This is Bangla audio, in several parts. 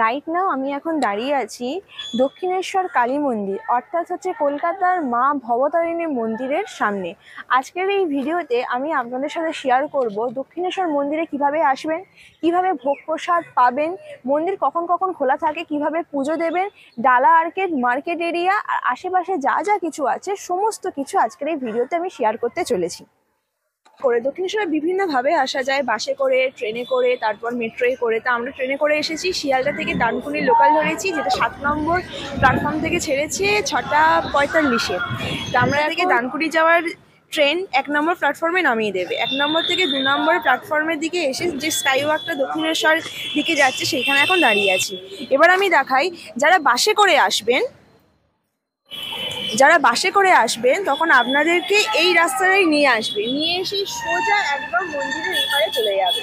রাইট নাও আমি এখন দাঁড়িয়ে আছি দক্ষিণেশ্বর কালী মন্দির, অর্থাৎ হচ্ছে কলকাতার মা ভবতারিণী মন্দিরের সামনে। আজকের এই ভিডিওতে আমি আপনাদের সাথে শেয়ার করব দক্ষিণেশ্বর মন্দিরে কীভাবে আসবেন, কীভাবে ভোগ প্রসাদ পাবেন, মন্দির কখন কখন খোলা থাকে, কীভাবে পুজো দেবেন, ডালা আর্কেড মার্কেট এরিয়া আর আশেপাশে যা যা কিছু আছে, সমস্ত কিছু আজকের এই ভিডিওতে আমি শেয়ার করতে চলেছি। করে। দক্ষিণেশ্বরে বিভিন্নভাবে আসা যায়। বাসে করে ট্রেনে করে তারপর মেট্রোয়ে করে। তা আমরা ট্রেনে করে এসেছি। শিয়ালদা থেকে ডানকুনি লোকাল ধরেছি যেটা সাত নম্বর প্ল্যাটফর্ম থেকে ছেড়েছে ছটা পঁয়তাল্লিশে। তা আমরা থেকে ডানকুনি যাওয়ার ট্রেন এক নম্বর প্ল্যাটফর্মে নামিয়ে দেবে। এক নম্বর থেকে দু নম্বর প্ল্যাটফর্মের দিকে এসে যে স্কাই ওয়াকটা দক্ষিণেশ্বর দিকে যাচ্ছে সেইখানে এখন দাঁড়িয়ে আছি। এবার আমি দেখাই যারা বাসে করে আসবেন যারা বাসে করে আসবেন, তখন আপনাদেরকে এই রাস্তাটাই নিয়ে আসবে। নিয়ে এসে সোজা একদম মন্দিরের এপারে চলে যাবে।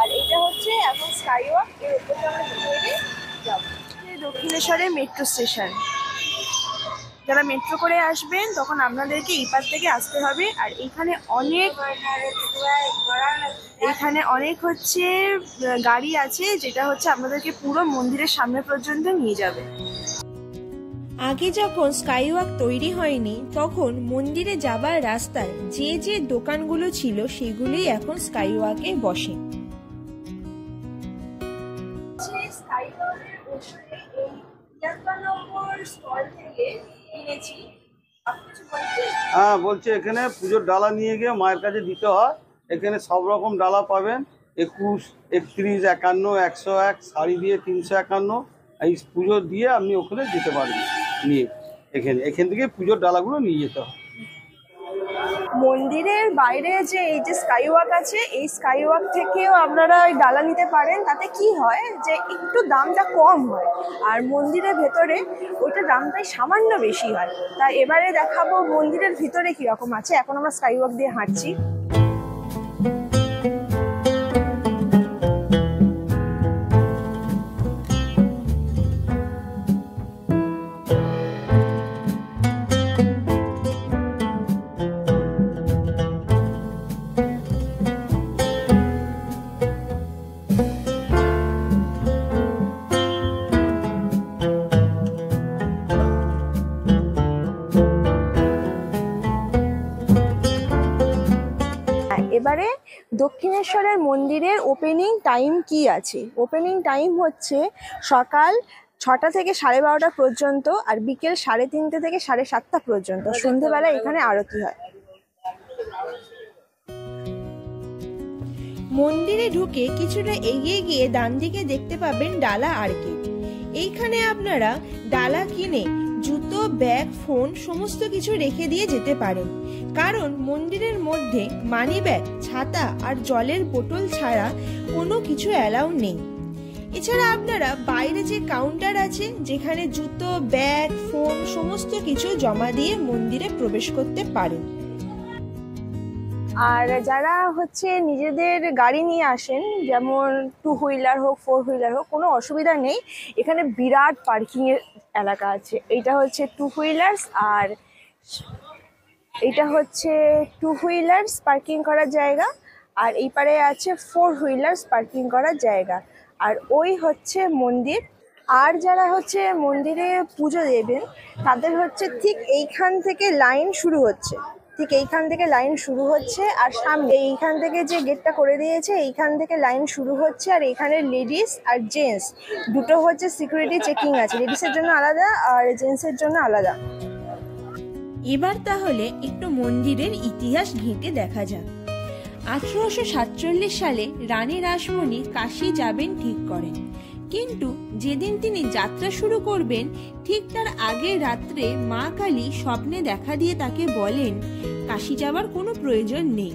আর এটা হচ্ছে এখন স্কাই ওয়াক এর উপর আমরা দক্ষিণেশ্বরে মেট্রো স্টেশন যারা মেট্রো করে আসবেন, তখন আপনাদেরকে এই পার থেকে আসতে হবে। আর এখানে অনেক এখানে অনেক হচ্ছে গাড়ি আছে, যেটা হচ্ছে আপনাদেরকে পুরো মন্দিরের সামনে পর্যন্ত নিয়ে যাবে। আগে যখন স্কাইওয়াক তৈরি হয়নি তখন মন্দিরে যাবার রাস্তায় যে যে দোকানগুলো ছিল সেগুলোই এখন স্কাইওয়াকে বসে। হ্যাঁ বলছে এখানে পুজোর ডালা নিয়ে গিয়ে মায়ের কাছে দিতে হয়। এখানে সব রকম ডালা পাবেন। একুশ একত্রিশ একান্ন একশো এক শাড়ি দিয়ে তিনশো একান্ন। এই পুজো দিয়ে আপনি ওখানে যেতে পারবেন। নিয়ে এখানে এখান থেকে পুজোর ডালাগুলো নিয়ে যেতে হয়। মন্দিরের বাইরে যে এই যে স্কাই ওয়াক আছে, এই স্কাই ওয়াক থেকেও আপনারা ওই ডালা নিতে পারেন। তাতে কি হয় যে একটু দামটা কম হয় আর মন্দিরের ভেতরে ওইটার দামটাই সামান্য বেশি হয়। তা এবারে দেখাবো মন্দিরের ভিতরে কীরকম আছে। এখন আমরা স্কাই ওয়াক দিয়ে হাঁটছি। দক্ষিণেশ্বরের মন্দিরের ওপেনিং টাইম কি আছে? ওপেনিং টাইম হচ্ছে সকাল ছটা থেকে সাড়ে বারোটা পর্যন্ত আর বিকেল সাড়ে তিনটে থেকে সাড়ে সাতটা পর্যন্ত। সন্ধেবেলা এখানে আরতি হয়। মন্দিরে ঢুকে কিছুটা এগিয়ে গিয়ে ডান দিকে দেখতে পাবেন ডালা আর্কেড এইখানে আপনারা ডালা কিনে জুতো, ব্যাগ, ফোন সমস্ত কিছু রেখে দিয়ে যেতে পারেন কারণ মন্দিরের মধ্যে মানি ব্যাগ, ছাতা আর জলের বোতল ছাড়া কোনো কিছু অ্যালাউ নেই। এছাড়া আপনারা বাইরে যে কাউন্টার আছে, যেখানে জুতো, ব্যাগ, ফোন সমস্ত কিছু জমা দিয়ে মন্দিরে প্রবেশ করতে পারেন। আর যারা হচ্ছে নিজেদের গাড়ি নিয়ে আসেন, যেমন টু হুইলার হোক ফোর হুইলার হোক, কোনো অসুবিধা নেই। এখানে বিরাট পার্কিংয়ের এলাকা আছে। এইটা হচ্ছে টু হুইলার্স আর এইটা হচ্ছে টু হুইলার্স পার্কিং করার জায়গা। আর এই পারে আছে ফোর হুইলার্স পার্কিং করার জায়গা। আর ওই হচ্ছে মন্দির। আর যারা হচ্ছে মন্দিরে পুজো দেবেন, তাদের হচ্ছে ঠিক এইখান থেকে লাইন শুরু হচ্ছে। ঠিক এইখান থেকে লাইন শুরু হচ্ছে আর সামনে। এইখান থেকে যে গেটটা করে দিয়েছে, এইখান থেকে লাইন শুরু হচ্ছে আর এখানে লেডিস আর জেন্টস দুটো হচ্ছে সিকিউরিটি চেকিং আছে। লেডিসের জন্য আলাদা আর জেন্টসের জন্য আলাদা। এবার তাহলে একটু মন্দিরের ইতিহাস ঘেঁটে দেখা যাক। আঠারোশো সাতচল্লিশ সালে রানী রাসমণি কাশি যাবেন ঠিক করেন কিন্তু যেদিন তিনি যাত্রা শুরু করবেন, ঠিক তার আগের রাত্রে মা কালী স্বপ্নে দেখা দিয়ে তাকে বলেন, কাশি যাওয়ার কোনো প্রয়োজন নেই।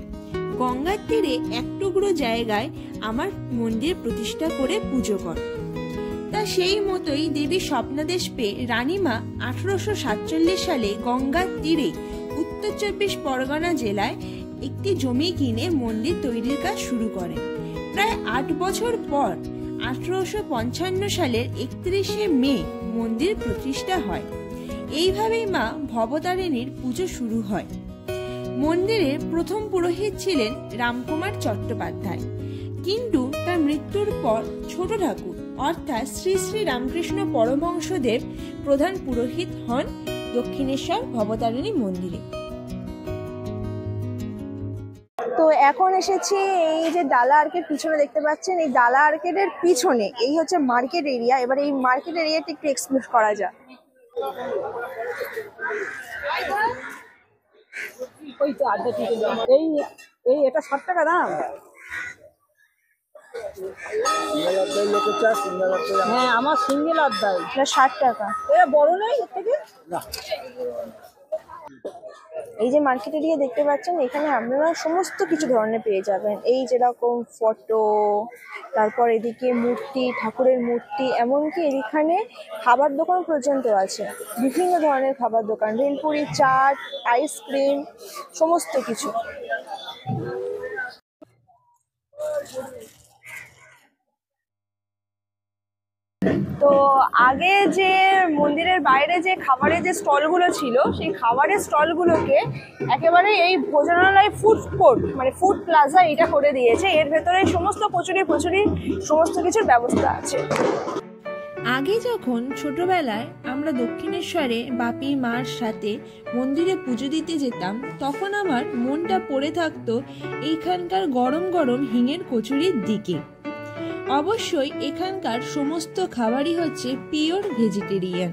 গঙ্গার তীরে এক টুকরো জায়গায় আমার মন্দির প্রতিষ্ঠা করে পুজো কর। তা সেই মতোই দেবী স্বপ্নাদেশ পেয়ে রানীমা আঠারোশো সাতচল্লিশ সালে গঙ্গার তীরে উত্তর চব্বিশ পরগনা জেলায় একটি জমি কিনে মন্দির তৈরির কাজ শুরু করেন। প্রায় আট বছর পর আঠারোশো পঞ্চান্ন সালের একত্রিশে মে মন্দির প্রতিষ্ঠা হয়। এইভাবেই মা ভবতারিণীর পুজো শুরু হয়। মন্দিরের প্রথম পুরোহিত ছিলেন রামকুমার চট্টোপাধ্যায়। কিন্তু তার মৃত্যুর পর ছোট ঠাকুর অর্থাৎ শ্রী শ্রী রামকৃষ্ণ পরমহংসদেব প্রধান পুরোহিত হন দক্ষিণেশ্বর ভবতারিণী মন্দিরে। তো এখন এসেছি এই যে ডালা আর্কের পিছনে দেখতে পাচ্ছেন, এই ডালা আর্কেটের পিছনে, এই হচ্ছে মার্কেট এরিয়া। এবার এই মার্কেট এরিয়াটা একটু এক্সপ্লোর করা যাক। ওই তো এই এই এটা ষাট টাকা দাম? হ্যাঁ আমার সিঙ্গেল আড্ডাই। এটা ষাট টাকা। এটা বড় নেই? এর থেকে? এই যে মার্কেট এরিয়া দেখতে পাচ্ছেন, এখানে আপনারা সমস্ত কিছু ধরনের পেয়ে যাবেন। এই যেরকম ফটো তারপর এদিকে মূর্তি, ঠাকুরের মূর্তি, এমনকি এখানে খাবার দোকান পর্যন্ত আছে। বিভিন্ন ধরনের খাবার দোকান রেলপুরি চাট আইসক্রিম সমস্ত কিছু। তো আগে যে মন্দিরের বাইরে যে খাবারের যে স্টলগুলো ছিল, সেই খাবারের স্টলগুলোকে একেবারে এই ভোজনালয় ফুড কোর্ট মানে ফুড প্লাজা এটা করে দিয়েছে। এর ভেতরে সমস্ত কচুরি প্রচুরি সমস্ত কিছুর ব্যবস্থা আছে। আগে যখন ছোটবেলায় আমরা দক্ষিণেশ্বরে বাপি মার সাথে মন্দিরে পুজো দিতে যেতাম, তখন আমার মনটা পড়ে থাকতো এইখানকার গরম গরম হিঙের কচুরির দিকে। অবশ্যই এখানকার সমস্ত খাবারই হচ্ছে পিওর ভেজিটেরিয়ান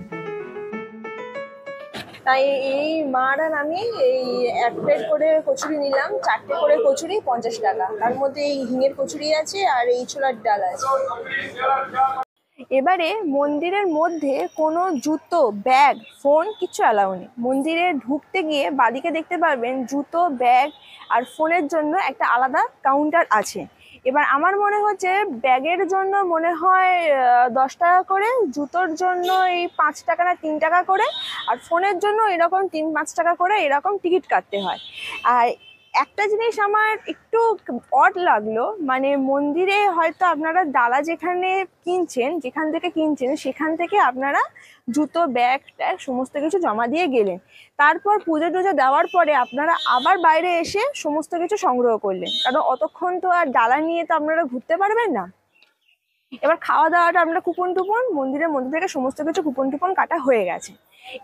তাই এই মার আর আমি এই এক প্লেট করে কচুরি নিলাম, চারটে করে কচুরি, পঞ্চাশ টাকা। তার মধ্যে এই হিঙের কচুরি আছে আর এই ছোলার ডাল আছে। এবারে মন্দিরের মধ্যে কোনো জুতো, ব্যাগ, ফোন কিছু অ্যালাউ নেই। মন্দিরে ঢুকতে গিয়ে বাদিকে দেখতে পারবেন জুতো, ব্যাগ আর ফোনের জন্য একটা আলাদা কাউন্টার আছে। এবার আমার মনে হচ্ছে ব্যাগের জন্য মনে হয় দশ টাকা করে, জুতোর জন্য এই পাঁচ টাকা না তিন টাকা করে, আর ফোনের জন্য এরকম তিন পাঁচ টাকা করে এরকম টিকিট কাটতে হয়। আর একটা জিনিস আমার একটু অড লাগল মানে মন্দিরে হয়তো আপনারা ডালা যেখানে কিনছেন, যেখান থেকে কিনছেন, সেখান থেকে আপনারা জুতো ব্যাগ ট্যাগ সমস্ত কিছু জমা দিয়ে গেলেন। তারপর পুজো টুজো দেওয়ার পরে আপনারা আবার বাইরে এসে সমস্ত কিছু সংগ্রহ করলেন। কারণ অতক্ষণ তো আর ডালা নিয়ে তো আপনারা ঘুরতে পারবেন না। এবার খাওয়া দাওয়াটা আমরা কুপন টুপন মন্দিরের মধ্যে থেকে সমস্ত কিছু কুপন টুপন কাটা হয়ে গেছে।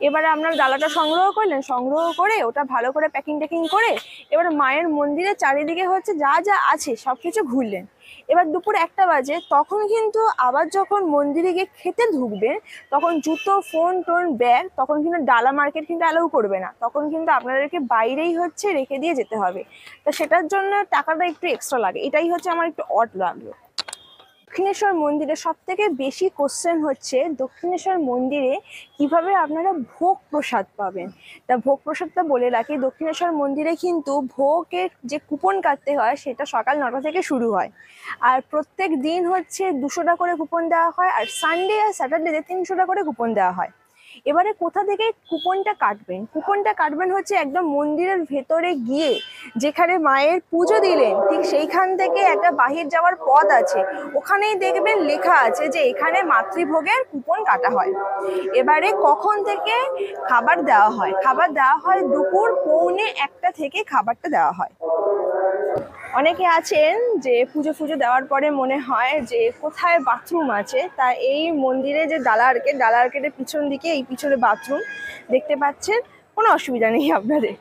এবারে আপনারা ডালাটা সংগ্রহ করলেন, সংগ্রহ করে ওটা ভালো করে প্যাকিং ট্যাকিং করে এবার মায়ের মন্দিরের চারিদিকে হচ্ছে যা যা আছে সব কিছু ঘুরলেন। এবার দুপুর একটা বাজে, তখন কিন্তু আবার যখন মন্দিরে গিয়ে খেতে ঢুকবেন তখন জুতো ফোন টোন ব্যাগ তখন কিন্তু ডালা মার্কেট কিন্তু অ্যালাউ করবে না। তখন কিন্তু আপনাদেরকে বাইরেই হচ্ছে রেখে দিয়ে যেতে হবে। তো সেটার জন্য টাকাটা একটু এক্সট্রা লাগে। এটাই হচ্ছে আমার একটু অট লাগল। দক্ষিণেশ্বর মন্দিরে সব থেকে বেশি কোশ্চেন হচ্ছে দক্ষিণেশ্বর মন্দিরে কীভাবে আপনারা ভোগ প্রসাদ পাবেন? তা ভোগ প্রসাদটা বলে রাখি, দক্ষিণেশ্বর মন্দিরে কিন্তু ভোগের যে কুপন কাটতে হয় সেটা সকাল নটা থেকে শুরু হয়। আর প্রত্যেক দিন হচ্ছে দুশোটা করে কুপন দেওয়া হয়, আর সানডে আর স্যাটারডেতে তিনশোটা করে কুপন দেওয়া হয়। এবারে কোথা থেকে কুপনটা কাটবেন? কুপনটা কাটবেন হচ্ছে একদম মন্দিরের ভেতরে গিয়ে যেখানে মায়ের পুজো দিলেন, ঠিক সেইখান থেকে একটা বাহির যাওয়ার পথ আছে। ওখানেই দেখবেন লেখা আছে যে এখানে মাতৃভোগের কুপন কাটা হয়। এবারে কখন থেকে খাবার দেওয়া হয়? খাবার দেওয়া হয় দুপুর পৌনে একটা থেকে খাবারটা দেওয়া হয়। অনেকে আছেন যে পুজো ফুজো দেওয়ার পরে মনে হয় যে কোথায় বাথরুম আছে, তা এই মন্দিরে যে ডালা আর্কেট ডালা আর্কেটের পিছন দিকে, এই পিছনে বাথরুম দেখতে পাচ্ছেন, কোনো অসুবিধা নেই আপনাদের।